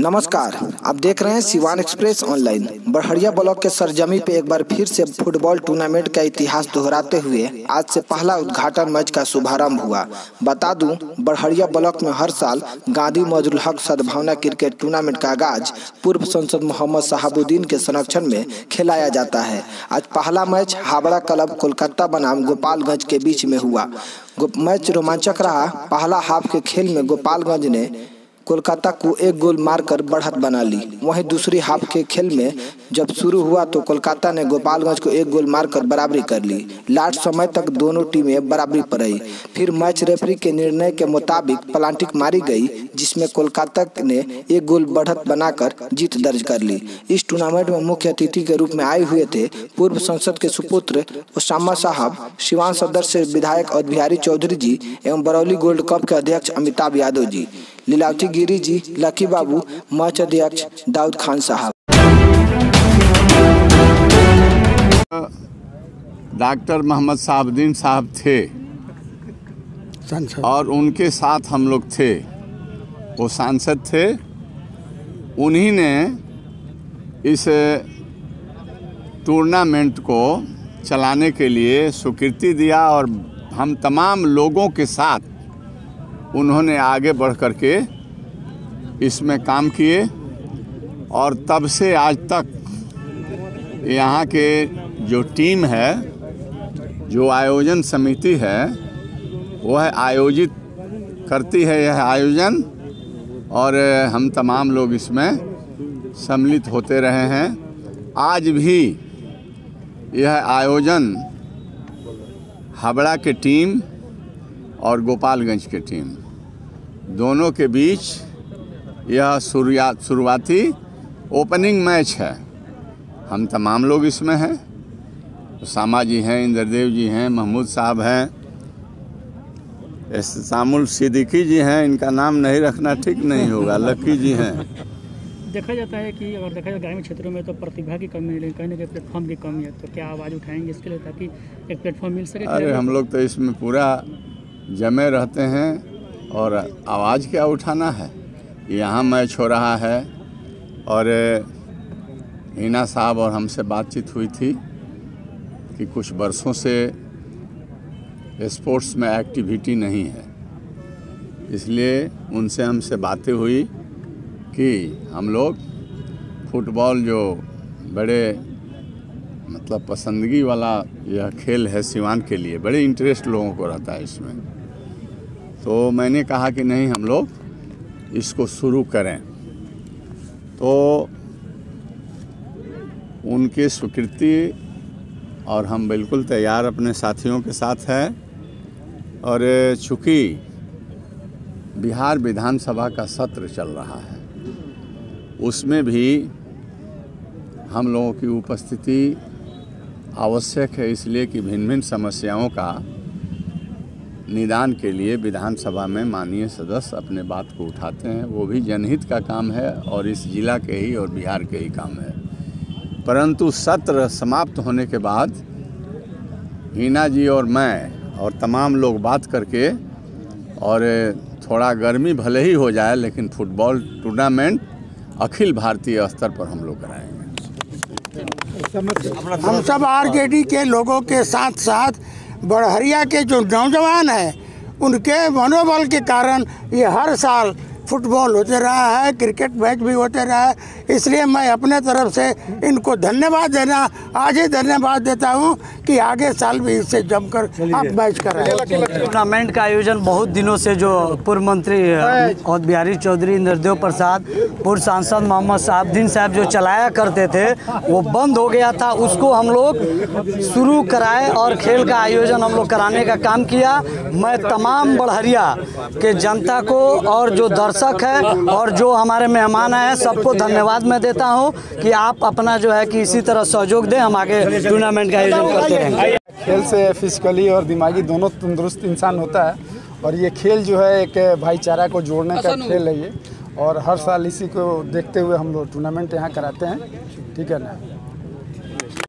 नमस्कार, आप देख रहे हैं Siwan express online. Barharia block के सरजमी पे एक बार फिर से फुटबॉल टूर्नामेंट का इतिहास दोहराते हुए आज से पहला उद्घाटन मैच का शुभारंभ हुआ। बता दूँ बड़हरिया ब्लॉक में हर साल गांधी मजरुल हक सद्भावना क्रिकेट टूर्नामेंट का आगाज़ पूर्व सांसद मोहम्मद शहाबुद्दीन के संरक्षण में खिलाया जाता है। आज पहला मैच हावड़ा क्लब कोलकाता बनाम गोपालगंज के बीच में हुआ। मैच रोमांचक रहा। पहला हाफ़ के खेल में गोपालगंज ने कोलकाता को एक गोल मारकर बढ़त बना ली। वहीं दूसरी हाफ़ के खेल में जब शुरू हुआ तो कोलकाता ने गोपालगंज को एक गोल मारकर बराबरी कर ली। लास्ट समय तक दोनों टीमें बराबरी पर रही। फिर मैच रेफरी के निर्णय के मुताबिक प्लांटिक मारी गई। जिसमें कोलकाता ने एक गोल बढ़त बनाकर जीत दर्ज कर ली। इस टूर्नामेंट में मुख्य अतिथि के रूप में आए हुए थे पूर्व संसद के सुपुत्र उसामा साहब सिवान सदस्य विधायक और बिहारी चौधरी जी एवं बरौली गोल्ड कप के अध्यक्ष अमिताभ यादव जी लीलावती गिरी जी लकी बाबू मैच अध्यक्ष दाऊद खान साहब। डॉक्टर मोहम्मद साहबुद्दीन साहब थे और उनके साथ हम लोग थे। वो सांसद थे उन्हीं ने इस टूर्नामेंट को चलाने के लिए स्वीकृति दिया और हम तमाम लोगों के साथ उन्होंने आगे बढ़ कर के इसमें काम किए और तब से आज तक यहाँ के जो टीम है, जो आयोजन समिति है, वह आयोजित करती है यह आयोजन। और हम तमाम लोग इसमें सम्मिलित होते रहे हैं। आज भी यह आयोजन हावड़ा के टीम और गोपालगंज के टीम दोनों के बीच यह शुरुआती ओपनिंग मैच है। हम तमाम लोग इसमें हैं। सामा जी हैं, इंद्रदेव जी हैं, महमूद साहब हैं सामुल सिद्दीकी जी हैं इनका नाम नहीं रखना ठीक नहीं होगा लक्की जी हैं। देखा जाता है कि अगर देखा जाए ग्रामीण क्षेत्रों में तो प्रतिभा की कमी है लेकिन कहीं ना कहीं प्लेटफॉर्म की कमी है तो क्या आवाज़ उठाएँगे इसके लिए ताकि एक प्लेटफॉर्म मिल सके? अरे हम लोग तो इसमें पूरा जमे रहते हैं और आवाज़ क्या उठाना है? यहाँ मैच हो रहा है और हिना साहब और हमसे बातचीत हुई थी कि कुछ बरसों से स्पोर्ट्स में एक्टिविटी नहीं है। इसलिए उनसे हमसे बातें हुई कि हम लोग फुटबॉल जो बड़े मतलब पसंदगी वाला यह खेल है सिवान के लिए, बड़े इंटरेस्ट लोगों को रहता है इसमें। तो मैंने कहा कि नहीं, हम लोग इसको शुरू करें। तो उनकी स्वीकृति और हम बिल्कुल तैयार अपने साथियों के साथ हैं। और चूँकि बिहार विधानसभा का सत्र चल रहा है, उसमें भी हम लोगों की उपस्थिति आवश्यक है, इसलिए कि भिन्न भिन्न समस्याओं का निदान के लिए विधानसभा में माननीय सदस्य अपने बात को उठाते हैं। वो भी जनहित का काम है और इस जिला के ही और बिहार के ही काम है। परंतु सत्र समाप्त होने के बाद हीना जी और मैं और तमाम लोग बात करके और थोड़ा गर्मी भले ही हो जाए, लेकिन फुटबॉल टूर्नामेंट अखिल भारतीय स्तर पर हम लोग कराएँगे। हम सब आरजेडी के लोगों के साथ साथ बड़हरिया के जो नौजवान हैं, उनके मनोबल के कारण ये हर साल फुटबॉल होते रहा है क्रिकेट मैच भी होते रहा है इसलिए मैं अपने तरफ़ से इनको धन्यवाद देना आज ही धन्यवाद देता हूँ कि आगे साल भी इससे जमकर आप मैच कराएँ टूर्नामेंट का आयोजन बहुत दिनों से जो पूर्व मंत्री और बिहारी चौधरी इंद्रदेव प्रसाद पूर्व सांसद मोहम्मद साहबुद्दीन साहब जो चलाया करते थे वो बंद हो गया था उसको हम लोग शुरू कराए और खेल का आयोजन हम लोग कराने का काम किया। मैं तमाम बढ़हरिया के जनता को और जो दर्शक दर्शक है और जो हमारे मेहमान आए हैं सबको धन्यवाद मैं देता हूँ कि आप अपना जो है कि इसी तरह सहयोग दें हम आगे टूर्नामेंट का आयोजन करते रहेंगे खेल से फिजिकली और दिमागी दोनों तंदुरुस्त इंसान होता है और ये खेल जो है एक भाईचारा को जोड़ने का खेल है ये। और हर साल इसी को देखते हुए हम लोग टूर्नामेंट यहाँ कराते हैं। ठीक है ना?